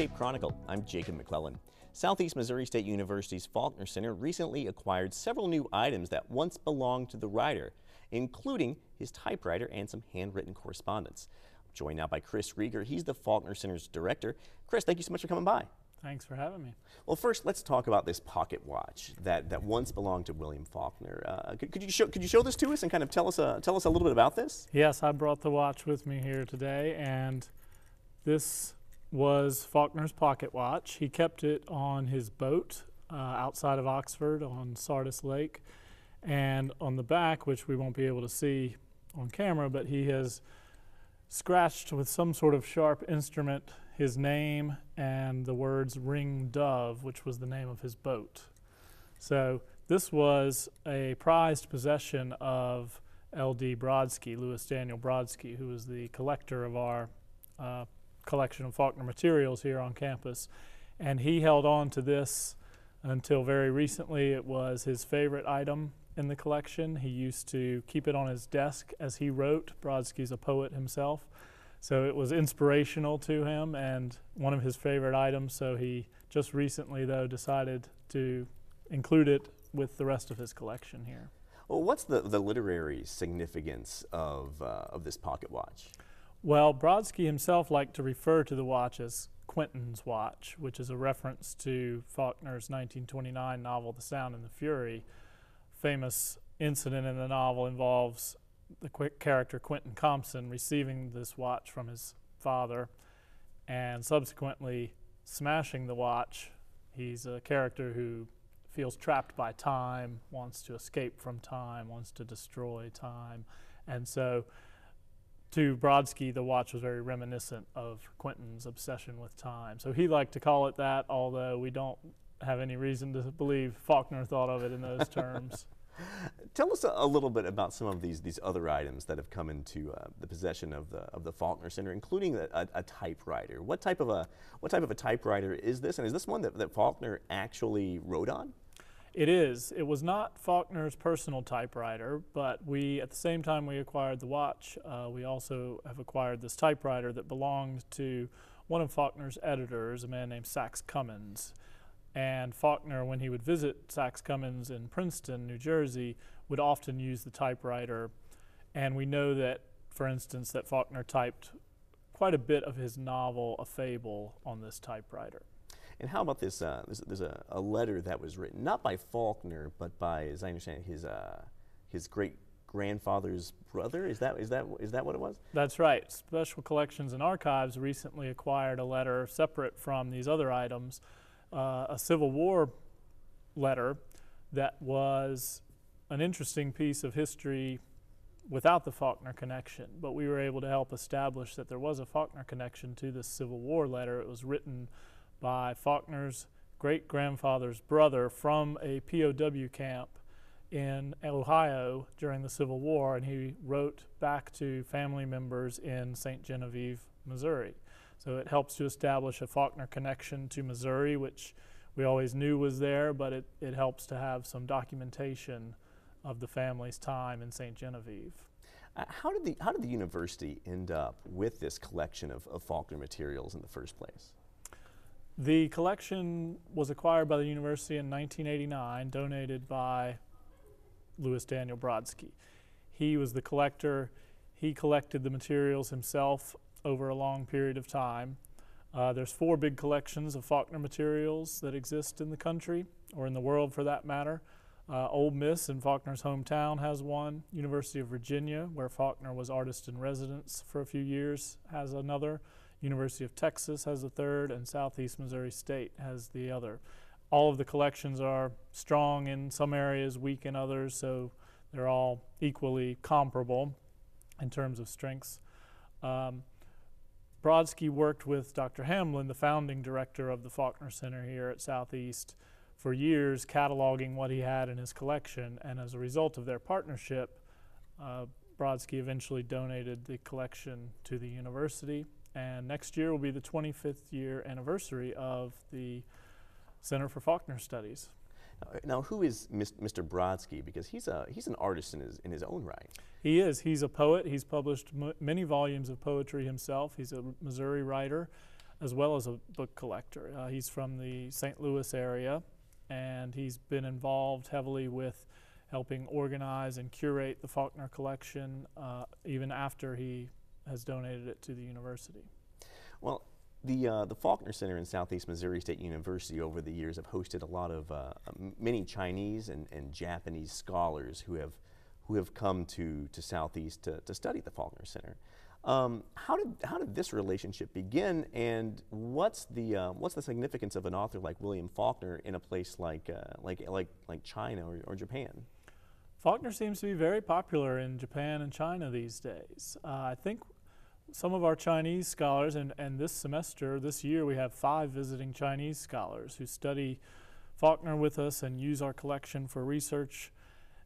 Cape Chronicle. I'm Jacob McCleland. Southeast Missouri State University's Faulkner Center recently acquired several new items that once belonged to the writer, including his typewriter and some handwritten correspondence. I'm joined now by Chris Rieger. He's the Faulkner Center's director. Chris, thank you so much for coming by. Thanks for having me. Well, first, let's talk about this pocket watch that, that once belonged to William Faulkner. Uh, could, could, you show, could you show this to us and kind of tell us, a, tell us a little bit about this? Yes, I brought the watch with me here today, and this was Faulkner's pocket watch. He kept it on his boat uh, outside of Oxford on Sardis Lake. And on the back, which we won't be able to see on camera, but he has scratched with some sort of sharp instrument his name and the words Ring Dove, which was the name of his boat. So this was a prized possession of L.D. Brodsky, Louis Daniel Brodsky, who was the collector of our uh, collection of Faulkner materials here on campus. And he held on to this until very recently. It was his favorite item in the collection. He used to keep it on his desk as he wrote. Brodsky's a poet himself. So it was inspirational to him and one of his favorite items. So he just recently, though, decided to include it with the rest of his collection here. Well, what's the, the literary significance of, uh, of this pocket watch? Well, Brodsky himself liked to refer to the watch as Quentin's watch, which is a reference to Faulkner's 1929 novel, The Sound and the Fury. Famous incident in the novel involves the quick character Quentin Compson receiving this watch from his father and subsequently smashing the watch. He's a character who feels trapped by time, wants to escape from time, wants to destroy time. And so to Brodsky, the watch was very reminiscent of Quentin's obsession with time. So he liked to call it that, although we don't have any reason to believe Faulkner thought of it in those terms. Tell us a, a, little bit about some of these these other items that have come into uh, the possession of the of the Faulkner Center, including a, a, a, typewriter. What type of a what type of a typewriter is this, and is this one that, that Faulkner actually wrote on? It is. It was not Faulkner's personal typewriter, but we, at the same time we acquired the watch, uh, we also have acquired this typewriter that belonged to one of Faulkner's editors, a man named Saxe Commins. And Faulkner, when he would visit Saxe Commins in Princeton, New Jersey, would often use the typewriter. And we know that, for instance, that Faulkner typed quite a bit of his novel, A Fable, on this typewriter. And how about this? Uh, there's, there's a, a, letter that was written not by Faulkner, but by, as I understand, his uh, his great grandfather's brother. Is that is that is that what it was? That's right. Special Collections and Archives recently acquired a letter separate from these other items, uh, a Civil War letter that was an interesting piece of history without the Faulkner connection, but we were able to help establish that there was a Faulkner connection to this Civil War letter. It was written by Faulkner's great grandfather's brother from a POW camp in Ohio during the Civil War, and he wrote back to family members in St. Genevieve, Missouri. So it helps to establish a Faulkner connection to Missouri, which we always knew was there, but it, it helps to have some documentation of the family's time in St. Genevieve. Uh, how, did the, how did the university end up with this collection of, of Faulkner materials in the first place? The collection was acquired by the university in 1989, donated by Louis Daniel Brodsky. He was the collector. He collected the materials himself over a long period of time. Uh, there's four big collections of Faulkner materials that exist in the country, or in the world for that matter. Uh, Ole Miss in Faulkner's hometown has one. University of Virginia, where Faulkner was artist in residence for a few years, has another. University of Texas has a third, and Southeast Missouri State has the other. All of the collections are strong in some areas, weak in others, so they're all equally comparable in terms of strengths. Um, Brodsky worked with Dr. Hamblin, the founding director of the Faulkner Center here at Southeast, for years cataloging what he had in his collection, and as a result of their partnership, uh, Brodsky eventually donated the collection to the university and next year will be the 25th year anniversary of the Center for Faulkner Studies. Now, who is Mr. Brodsky? Because he's a he's an artist in his in his own right. He is. He's a poet. He's published many volumes of poetry himself. He's a Missouri writer. as well as a book collector. Uh, he's from the St. Louis area, and he's been involved heavily with helping organize and curate the Faulkner collection uh, even after he has donated it to the university. Well, the, uh, the Faulkner Center in Southeast Missouri State University over the years have hosted a lot of uh, many Chinese and, and Japanese scholars who have, who have come to, to Southeast to, to study the Faulkner Center. Um, how, did, how did this relationship begin, and what's the, uh, what's the significance of an author like William Faulkner in a place like, uh, like, like, like China or, or Japan? Faulkner seems to be very popular in Japan and China these days. Uh, I think some of our Chinese scholars, and, and this semester, this year, we have five visiting Chinese scholars who study Faulkner with us and use our collection for research.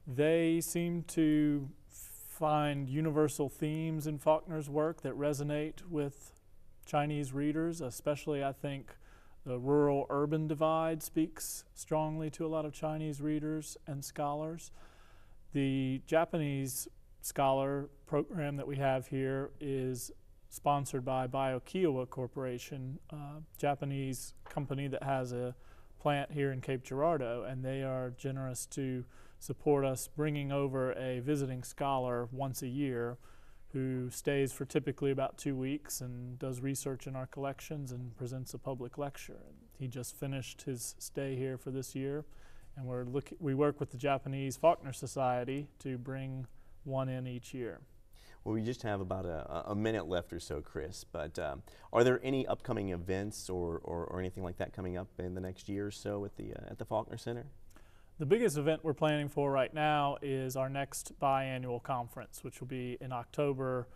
They seem to find universal themes in Faulkner's work that resonate with Chinese readers, especially I think the rural urban divide speaks strongly to a lot of Chinese readers and scholars. The Japanese scholar program that we have here is sponsored by BioKyowa Corporation, Japanese company that has a plant here in Cape Girardeau, and they are generous to support us bringing over a visiting scholar once a year who stays for typically about two weeks and does research in our collections and presents a public lecture. He just finished his stay here for this year and we're look, we work with the Japanese Faulkner Society to bring one in each year. Well, we just have about a, a minute left or so, Chris, but um, are there any upcoming events or, or, or, anything like that coming up in the next year or so at the, uh, at the Faulkner Center? The biggest event we're planning for right now is our next biannual conference, which will be in October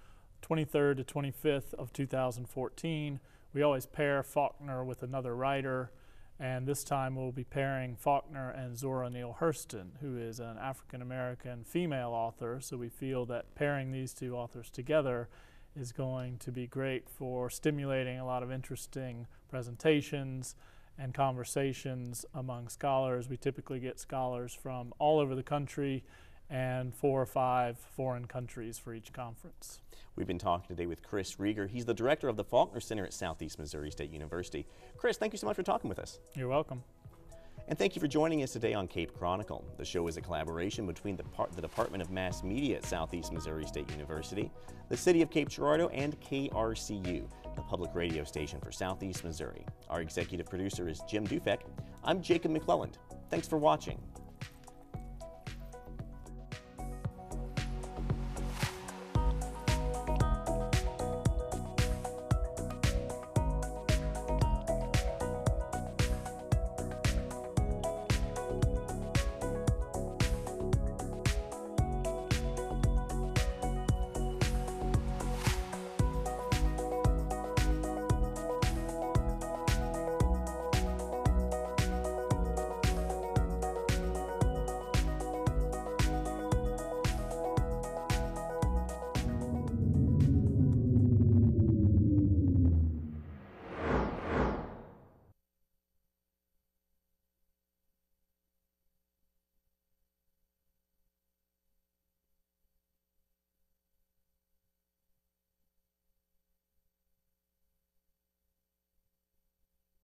23rd to 25th of 2014. We always pair Faulkner with another writer and this time we'll be pairing Faulkner and Zora Neale Hurston, who is an African American female author. So we feel that pairing these two authors together is going to be great for stimulating a lot of interesting presentations and conversations among scholars. We typically get scholars from all over the country and four or five foreign countries for each conference. We've been talking today with Chris Rieger. He's the director of the Faulkner Center at Southeast Missouri State University. Chris, thank you so much for talking with us. You're welcome. And thank you for joining us today on Cape Chronicle. The show is a collaboration between the, the, Department of Mass Media at Southeast Missouri State University, the City of Cape Girardeau, and KRCU, the public radio station for Southeast Missouri. Our executive producer is Jim Dufek. I'm Jacob McCleland. Thanks for watching.